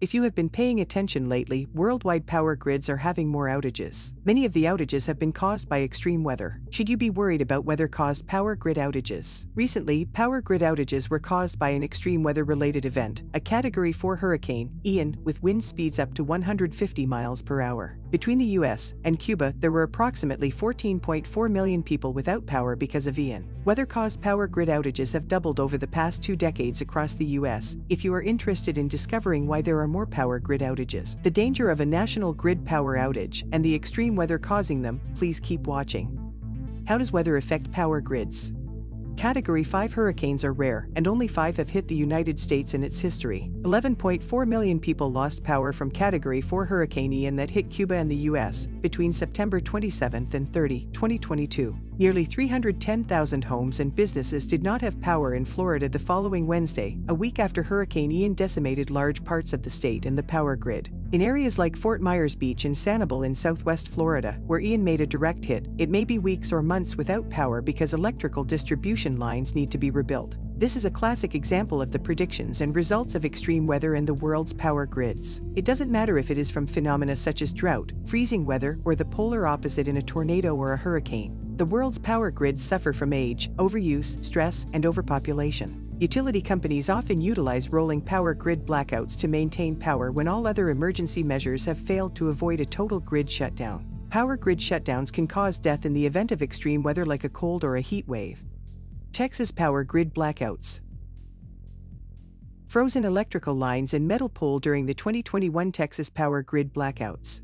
If you have been paying attention lately, worldwide power grids are having more outages. Many of the outages have been caused by extreme weather. Should you be worried about weather caused power grid outages? Recently, power grid outages were caused by an extreme weather related event, a Category 4 hurricane, Ian, with wind speeds up to 150 miles per hour. Between the US and Cuba, there were approximately 14.4 million people without power because of Ian. Weather caused power grid outages have doubled over the past two decades across the US. If you are interested in discovering why there are more power grid outages, the danger of a national grid power outage, and the extreme weather causing them, please keep watching. How does weather affect power grids? Category 5 hurricanes are rare, and only five have hit the United States in its history. 11.4 million people lost power from Category 4 Hurricane Ian that hit Cuba and the U.S. between September 27 and 30, 2022. Nearly 310,000 homes and businesses did not have power in Florida the following Wednesday, a week after Hurricane Ian decimated large parts of the state and the power grid. In areas like Fort Myers Beach and Sanibel in southwest Florida, where Ian made a direct hit, it may be weeks or months without power because electrical distribution lines need to be rebuilt. This is a classic example of the predictions and results of extreme weather in the world's power grids. It doesn't matter if it is from phenomena such as drought, freezing weather, or the polar opposite in a tornado or a hurricane. The world's power grids suffer from age, overuse, stress, and overpopulation. Utility companies often utilize rolling power grid blackouts to maintain power when all other emergency measures have failed to avoid a total grid shutdown. Power grid shutdowns can cause death in the event of extreme weather like a cold or a heat wave. Texas power grid blackouts. Frozen electrical lines and metal pole during the 2021 Texas power grid blackouts.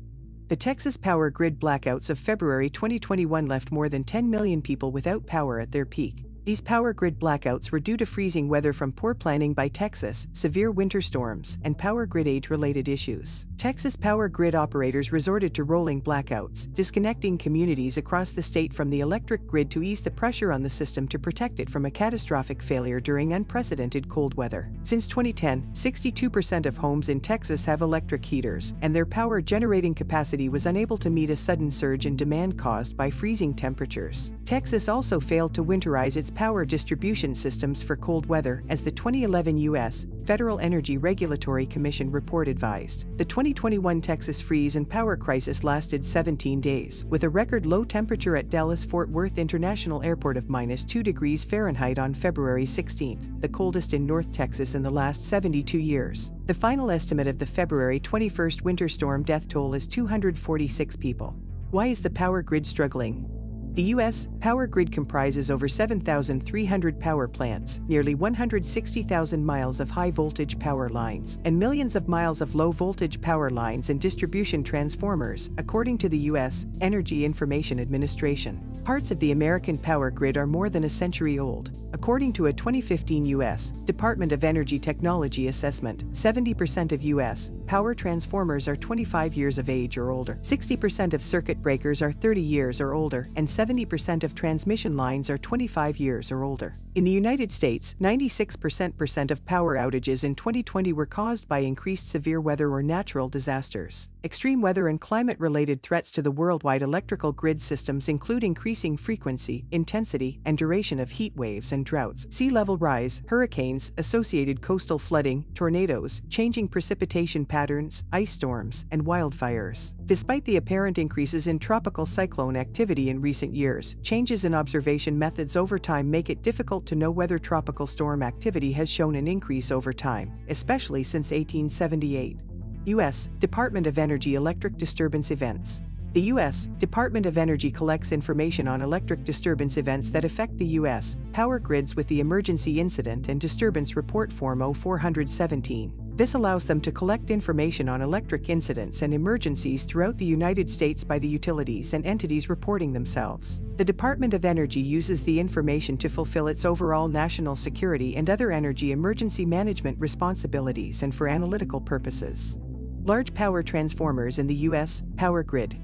The Texas power grid blackouts of February 2021 left more than 10 million people without power at their peak. These power grid blackouts were due to freezing weather from poor planning by Texas, severe winter storms, and power grid age related issues. Texas power grid operators resorted to rolling blackouts, disconnecting communities across the state from the electric grid to ease the pressure on the system to protect it from a catastrophic failure during unprecedented cold weather. Since 2010, 62% of homes in Texas have electric heaters, and their power generating capacity was unable to meet a sudden surge in demand caused by freezing temperatures. Texas also failed to winterize its power distribution systems for cold weather, as the 2011 U.S. Federal Energy Regulatory Commission report advised. The 2021 Texas freeze and power crisis lasted 17 days, with a record low temperature at Dallas Fort Worth International Airport of minus 2 degrees Fahrenheit on February 16, the coldest in North Texas in the last 72 years. The final estimate of the February 21 winter storm death toll is 246 people. Why is the power grid struggling? The U.S. power grid comprises over 7,300 power plants, nearly 160,000 miles of high voltage power lines, and millions of miles of low voltage power lines and distribution transformers, according to the U.S. Energy Information Administration. Parts of the American power grid are more than a century old. According to a 2015 U.S. Department of Energy Technology assessment, 70% of U.S. power transformers are 25 years of age or older, 60% of circuit breakers are 30 years or older, and 70% of transmission lines are 25 years or older. In the United States, 96% of power outages in 2020 were caused by increased severe weather or natural disasters. Extreme weather and climate related threats to the worldwide electrical grid systems include increasing frequency, intensity, and duration of heat waves and droughts, sea level rise, hurricanes, associated coastal flooding, tornadoes, changing precipitation patterns, ice storms, and wildfires. Despite the apparent increases in tropical cyclone activity in recent years, changes in observation methods over time make it difficult to know whether tropical storm activity has shown an increase over time, especially since 1878. U.S. Department of Energy Electric Disturbance Events the U.S. Department of Energy collects information on electric disturbance events that affect the U.S. power grids with the Emergency Incident and Disturbance Report Form 0417. This allows them to collect information on electric incidents and emergencies throughout the United States by the utilities and entities reporting themselves. The Department of Energy uses the information to fulfill its overall national security and other energy emergency management responsibilities and for analytical purposes. Large power transformers in the U.S. power grid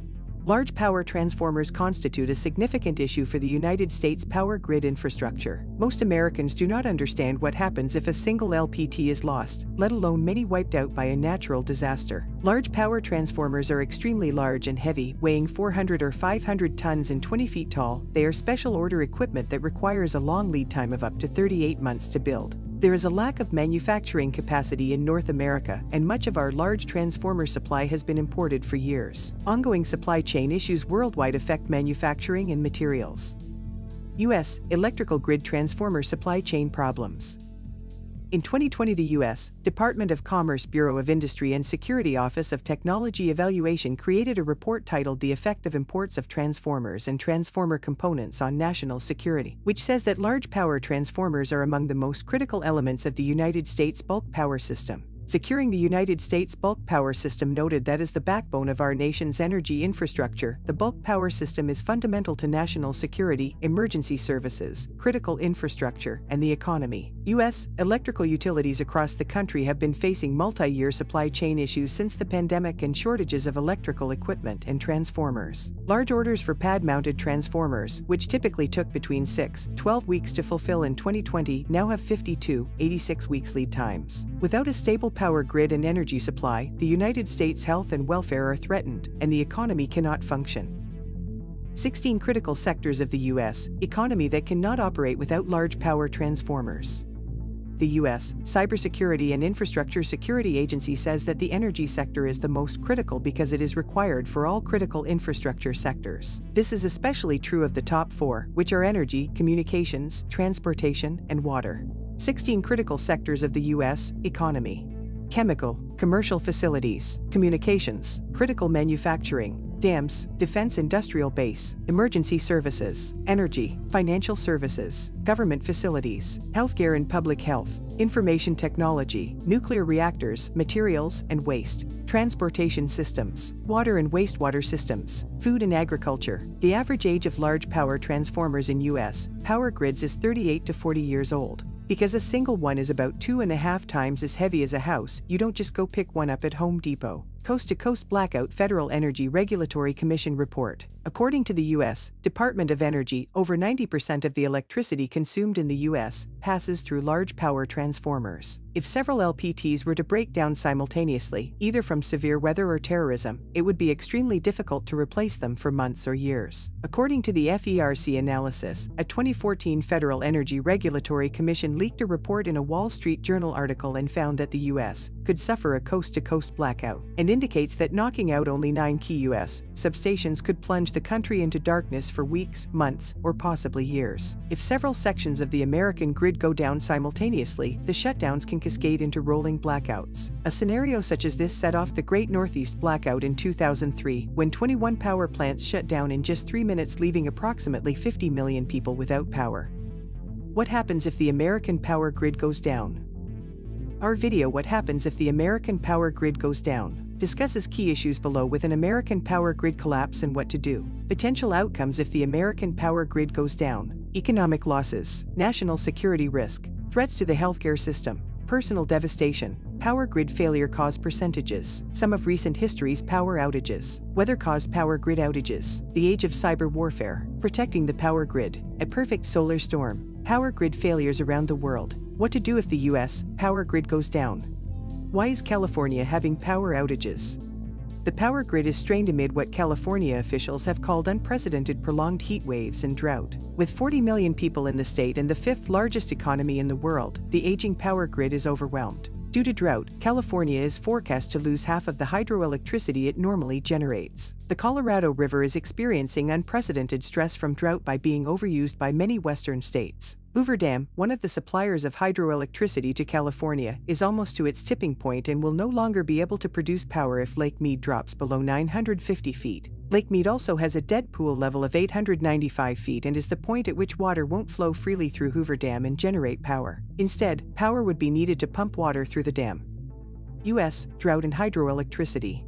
Large power transformers constitute a significant issue for the United States power grid infrastructure. Most Americans do not understand what happens if a single LPT is lost, let alone many wiped out by a natural disaster. Large power transformers are extremely large and heavy, weighing 400 or 500 tons and 20 feet tall. They are special order equipment that requires a long lead time of up to 38 months to build. There is a lack of manufacturing capacity in North America, and much of our large transformer supply has been imported for years. Ongoing supply chain issues worldwide affect manufacturing and materials. U.S. Electrical grid transformer supply chain problems. In 2020, the U.S. Department of Commerce Bureau of Industry and Security Office of Technology Evaluation created a report titled The Effect of Imports of Transformers and Transformer Components on National Security, which says that large power transformers are among the most critical elements of the United States bulk power system. Securing the United States bulk power system noted that as the backbone of our nation's energy infrastructure, the bulk power system is fundamental to national security, emergency services, critical infrastructure, and the economy. U.S. electrical utilities across the country have been facing multi year supply chain issues since the pandemic and shortages of electrical equipment and transformers. Large orders for pad mounted transformers, which typically took between 6 12 weeks to fulfill in 2020, now have 52 86 weeks lead times. Without a stable power grid and energy supply, the United States' health and welfare are threatened, and the economy cannot function. 16 critical sectors of the U.S. economy that cannot operate without large power transformers. The U.S. Cybersecurity and Infrastructure Security Agency says that the energy sector is the most critical because it is required for all critical infrastructure sectors. This is especially true of the top four, which are energy, communications, transportation, and water. 16 critical sectors of the U.S. economy chemical, commercial facilities, communications, critical manufacturing, dams, defense industrial base, emergency services, energy, financial services, government facilities, healthcare and public health, information technology, nuclear reactors, materials and waste, transportation systems, water and wastewater systems, food and agriculture. The average age of large power transformers in U.S. power grids is 38 to 40 years old. Because a single one is about two and a half times as heavy as a house, you don't just go pick one up at Home Depot. Coast to Coast Blackout Federal Energy Regulatory Commission report. According to the U.S. Department of Energy, over 90% of the electricity consumed in the U.S. passes through large power transformers. If several LPTs were to break down simultaneously, either from severe weather or terrorism, it would be extremely difficult to replace them for months or years. According to the FERC analysis, a 2014 Federal Energy Regulatory Commission leaked a report in a Wall Street Journal article and found that the U.S. could suffer a coast to coast blackout, and indicates that knocking out only nine key U.S. substations could plunge the country into darkness for weeks, months, or possibly years. If several sections of the American grid go down simultaneously, the shutdowns can cascade into rolling blackouts. A scenario such as this set off the Great Northeast Blackout in 2003, when 21 power plants shut down in just three minutes, leaving approximately 50 million people without power. What happens if the American power grid goes down? Our video What Happens If the American Power Grid Goes Down discusses key issues below with an American power grid collapse and what to do. Potential outcomes if the American power grid goes down. Economic losses, national security risk, threats to the healthcare system, personal devastation, power grid failure cause percentages, some of recent history's power outages, weather caused power grid outages, the age of cyber warfare, protecting the power grid, a perfect solar storm, power grid failures around the world, what to do if the US power grid goes down, why is California having power outages? The power grid is strained amid what California officials have called unprecedented prolonged heat waves and drought. With 40 million people in the state and the fifth largest economy in the world, the aging power grid is overwhelmed. Due to drought, California is forecast to lose half of the hydroelectricity it normally generates. The Colorado River is experiencing unprecedented stress from drought by being overused by many western states. Hoover Dam, one of the suppliers of hydroelectricity to California, is almost to its tipping point and will no longer be able to produce power if Lake Mead drops below 950 feet. Lake Mead also has a dead pool level of 895 feet and is the point at which water won't flow freely through Hoover Dam and generate power. Instead, power would be needed to pump water through the dam. U.S. Drought and hydroelectricity.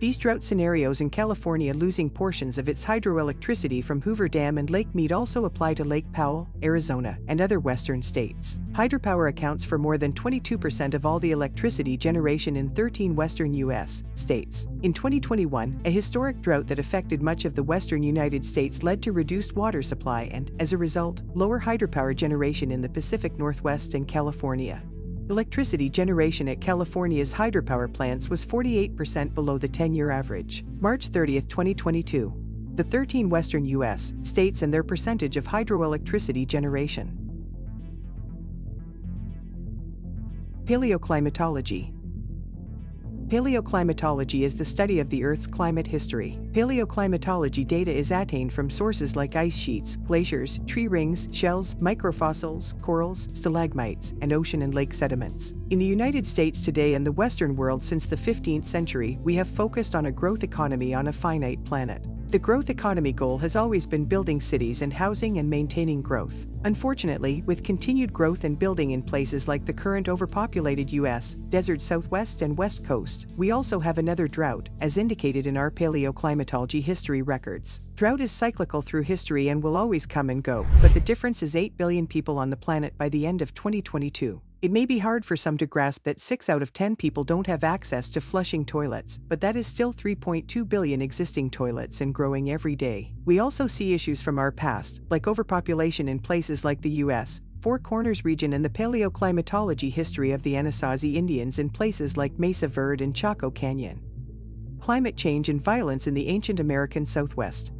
These drought scenarios in California losing portions of its hydroelectricity from Hoover Dam and Lake Mead also apply to Lake Powell, Arizona, and other western states. Hydropower accounts for more than 22% of all the electricity generation in 13 western U.S. states. In 2021, a historic drought that affected much of the western United States led to reduced water supply and, as a result, lower hydropower generation in the Pacific Northwest and California. Electricity generation at California's hydropower plants was 48% below the 10 year average. March 30, 2022. The 13 western U.S. states and their percentage of hydroelectricity generation. Paleoclimatology Paleoclimatology is the study of the Earth's climate history. Paleoclimatology data is attained from sources like ice sheets, glaciers, tree rings, shells, microfossils, corals, stalagmites, and ocean and lake sediments. In the United States today and the Western world since the 15th century, we have focused on a growth economy on a finite planet. The growth economy goal has always been building cities and housing and maintaining growth. Unfortunately, with continued growth and building in places like the current overpopulated U.S., desert southwest and west coast, we also have another drought, as indicated in our paleoclimatology history records. Drought is cyclical through history and will always come and go, but the difference is 8 billion people on the planet by the end of 2022. It may be hard for some to grasp that 6 out of 10 people don't have access to flushing toilets, but that is still 3.2 billion existing toilets and growing every day. We also see issues from our past, like overpopulation in places like the US, Four Corners region and the paleoclimatology history of the Anasazi Indians in places like Mesa Verde and Chaco Canyon. Climate change and violence in the ancient American Southwest.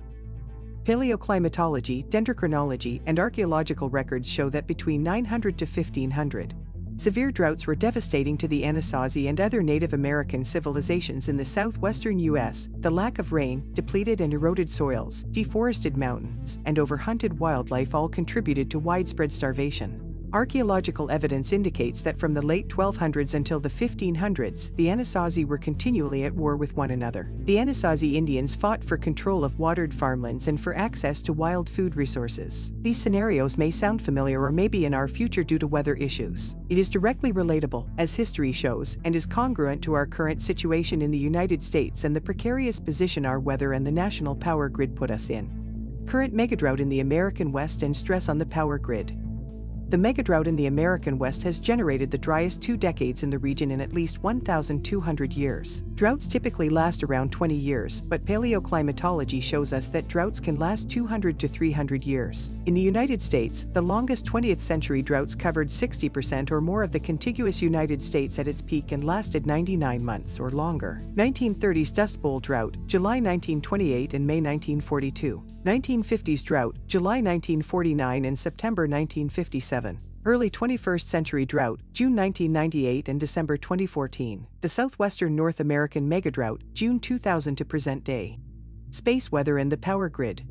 Paleoclimatology, dendrochronology, and archaeological records show that between 900 to 1500, Severe droughts were devastating to the Anasazi and other Native American civilizations in the southwestern U.S. The lack of rain, depleted and eroded soils, deforested mountains, and overhunted wildlife all contributed to widespread starvation. Archaeological evidence indicates that from the late 1200s until the 1500s, the Anasazi were continually at war with one another. The Anasazi Indians fought for control of watered farmlands and for access to wild food resources. These scenarios may sound familiar or may be in our future due to weather issues. It is directly relatable, as history shows, and is congruent to our current situation in the United States and the precarious position our weather and the national power grid put us in. Current megadrought in the American West and stress on the power grid. The megadrought in the American West has generated the driest two decades in the region in at least 1,200 years. Droughts typically last around 20 years, but paleoclimatology shows us that droughts can last 200 to 300 years. In the United States, the longest 20th century droughts covered 60% or more of the contiguous United States at its peak and lasted 99 months or longer. 1930s Dust Bowl drought, July 1928 and May 1942. 1950s drought, July 1949 and September 1957. Early 21st century drought, June 1998 and December 2014. The Southwestern North American megadrought, June 2000 to present day. Space weather and the power grid.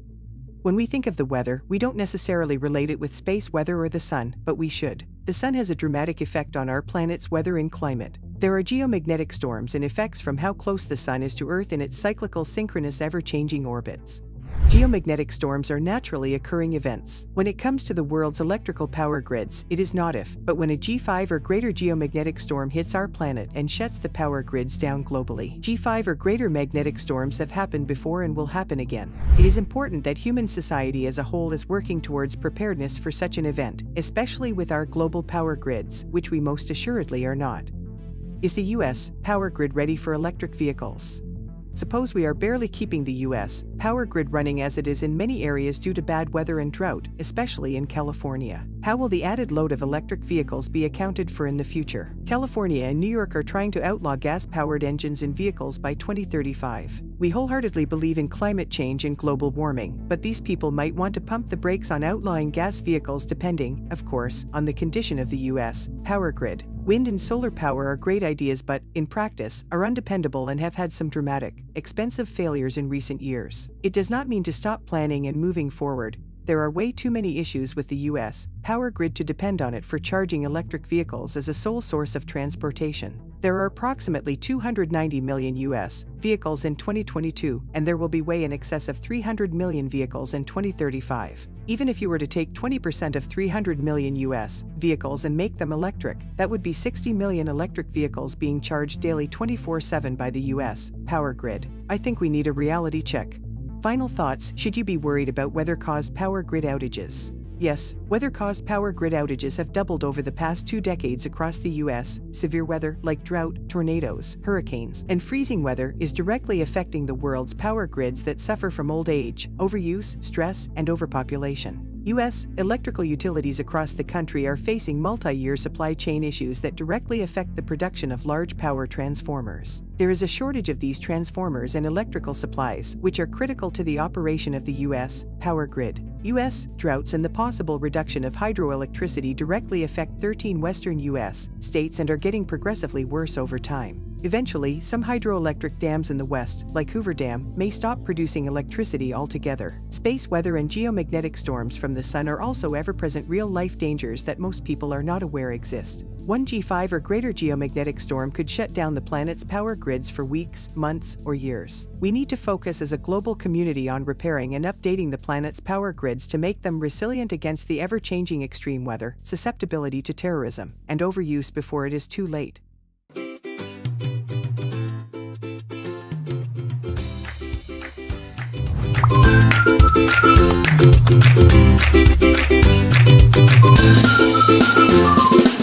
When we think of the weather, we don't necessarily relate it with space weather or the sun, but we should. The sun has a dramatic effect on our planet's weather and climate. There are geomagnetic storms and effects from how close the sun is to Earth in its cyclical synchronous ever-changing orbits. Geomagnetic storms are naturally occurring events. When it comes to the world's electrical power grids, it is not if, but when a G5 or greater geomagnetic storm hits our planet and shuts the power grids down globally. G5 or greater magnetic storms have happened before and will happen again. It is important that human society as a whole is working towards preparedness for such an event, especially with our global power grids, which we most assuredly are not. Is the US power grid ready for electric vehicles? Suppose we are barely keeping the U.S. power grid running as it is in many areas due to bad weather and drought, especially in California. How will the added load of electric vehicles be accounted for in the future? California and New York are trying to outlaw gas-powered engines in vehicles by 2035. We wholeheartedly believe in climate change and global warming, but these people might want to pump the brakes on outlawing gas vehicles depending, of course, on the condition of the U.S. power grid. Wind and solar power are great ideas but, in practice, are undependable and have had some dramatic, expensive failures in recent years. It does not mean to stop planning and moving forward. There are way too many issues with the U.S. power grid to depend on it for charging electric vehicles as a sole source of transportation. There are approximately 290 million U.S. vehicles in 2022, and there will be way in excess of 300 million vehicles in 2035. Even if you were to take 20% of 300 million US vehicles and make them electric, that would be 60 million electric vehicles being charged daily 24 7 by the US power grid. I think we need a reality check. Final thoughts Should you be worried about weather caused power grid outages? Yes, weather caused power grid outages have doubled over the past two decades across the U.S. Severe weather, like drought, tornadoes, hurricanes, and freezing weather, is directly affecting the world's power grids that suffer from old age, overuse, stress, and overpopulation. U.S. electrical utilities across the country are facing multi year supply chain issues that directly affect the production of large power transformers. There is a shortage of these transformers and electrical supplies, which are critical to the operation of the U.S. power grid. U.S. droughts and the possible reduction of hydroelectricity directly affect 13 western U.S. states and are getting progressively worse over time. Eventually, some hydroelectric dams in the west, like Hoover Dam, may stop producing electricity altogether. Space weather and geomagnetic storms from the sun are also ever present real life dangers that most people are not aware exist. One G5 or greater geomagnetic storm could shut down the planet's power grids for weeks, months, or years. We need to focus as a global community on repairing and updating the planet's power grids to make them resilient against the ever changing extreme weather, susceptibility to terrorism, and overuse before it is too late. プレゼント